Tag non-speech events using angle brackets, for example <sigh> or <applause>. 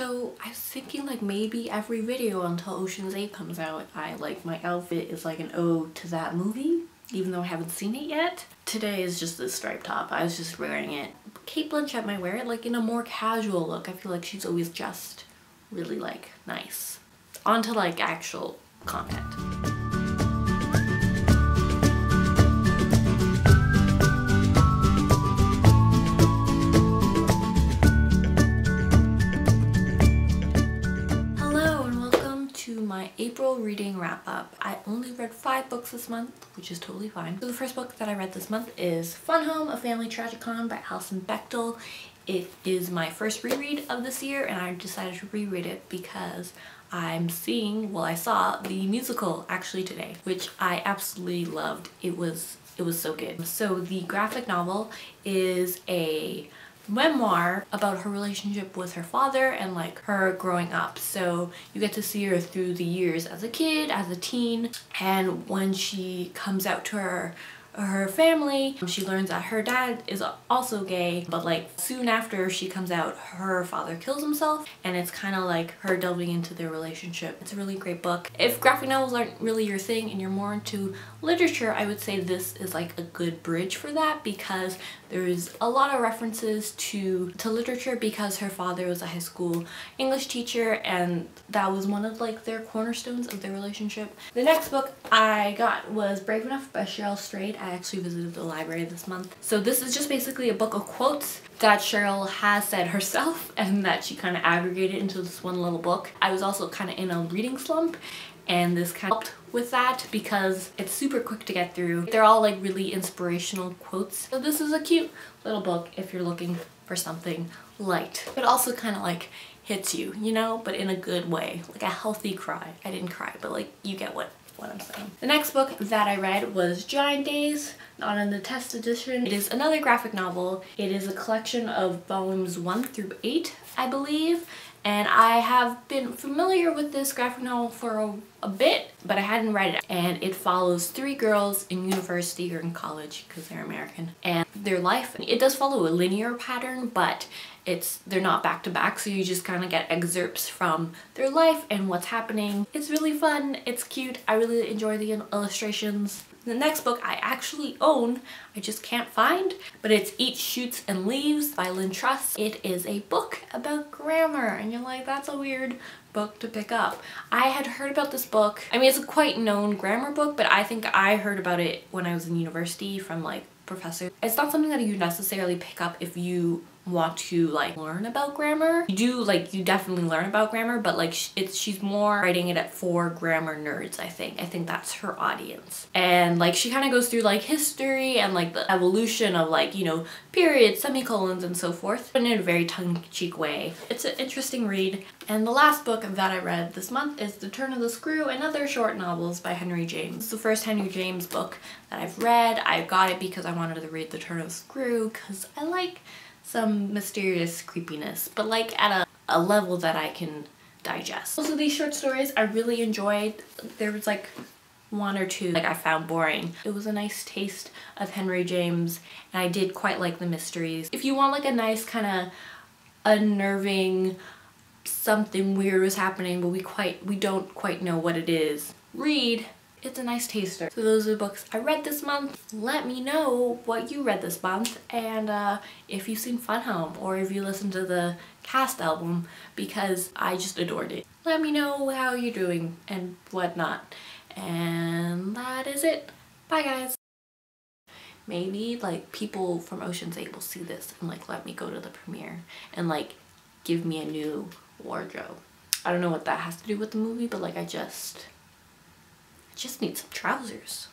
So I was thinking like maybe every video until Ocean's 8 comes out, I like my outfit is like an ode to that movie, even though I haven't seen it yet. Today is just this striped top. I was just wearing it. Cate Blanchett might wear it like in a more casual look. I feel like she's always just really like nice. On to like actual content. April reading wrap up. I only read five books this month, which is totally fine. So the first book that I read this month is Fun Home, A Family Tragicomic by Alison Bechdel. It is my first reread of this year and I decided to reread it because I'm seeing, well I saw the musical actually today, which I absolutely loved. It was, it was so good. So the graphic novel is a memoir about her relationship with her father and like her growing up. So you get to see her through the years as a kid, as a teen, and when she comes out to her her family. She learns that her dad is also gay, but like soon after she comes out, her father kills himself and it's kind of like her delving into their relationship. It's a really great book. If graphic novels aren't really your thing and you're more into literature, I would say this is like a good bridge for that because there's a lot of references to, to literature because her father was a high school English teacher and that was one of like their cornerstones of their relationship. The next book I got was Brave Enough by Cheryl Strayed. I actually visited the library this month. So this is just basically a book of quotes that Cheryl has said herself <laughs> and that she kind of aggregated into this one little book. I was also kind of in a reading slump and this kind of helped with that because it's super quick to get through. They're all like really inspirational quotes. So this is a cute little book if you're looking for something light. But also kind of like hits you, you know, but in a good way. Like a healthy cry. I didn't cry, but like you get what what I'm saying. The next book that I read was Giant Days, not in the test edition. It is another graphic novel. It is a collection of volumes 1 through 8, I believe, and I have been familiar with this graphic novel for a, a, bit but I hadn't read it. And it follows three girls in university or in college because they're American and their life it does follow a linear pattern but it's they're not back to back so you just kind of get excerpts from their life and what's happening. It's really fun it's cute I really enjoy the illustrations the next book I actually own, I just can't find, but it's Eat, Shoots, and Leaves by Lynn Truss. It is a book about grammar, and you're like, that's a weird book to pick up. I had heard about this book. I mean, it's a quite known grammar book, but I think I heard about it when I was in university from like professors. It's not something that you necessarily pick up if you want to like learn about grammar. You do like you definitely learn about grammar but like it's she's more writing it at for grammar nerds I think. I think that's her audience. And like she kind of goes through like history and like the evolution of like you know periods, semicolons and so forth but in a very tongue-cheek way. It's an interesting read. And the last book that I read this month is The Turn of the Screw and Other Short Novels by Henry James. It's the first Henry James book that I've read. I got it because I wanted to read The Turn of the Screw because I like some mysterious creepiness, but like at a, a level that I can digest. Also these short stories I really enjoyed. There was like one or two like I found boring. It was a nice taste of Henry James and I did quite like the mysteries. If you want like a nice kind of unnerving something weird was happening but we quite we don't quite know what it is read it's a nice taster. So those are the books I read this month. Let me know what you read this month and uh, if you've seen Fun Home or if you listened to the cast album because I just adored it. Let me know how you're doing and whatnot. And that is it. Bye guys. Maybe like people from Ocean's 8 will see this and like let me go to the premiere and like give me a new wardrobe. I don't know what that has to do with the movie but like I just just need some trousers.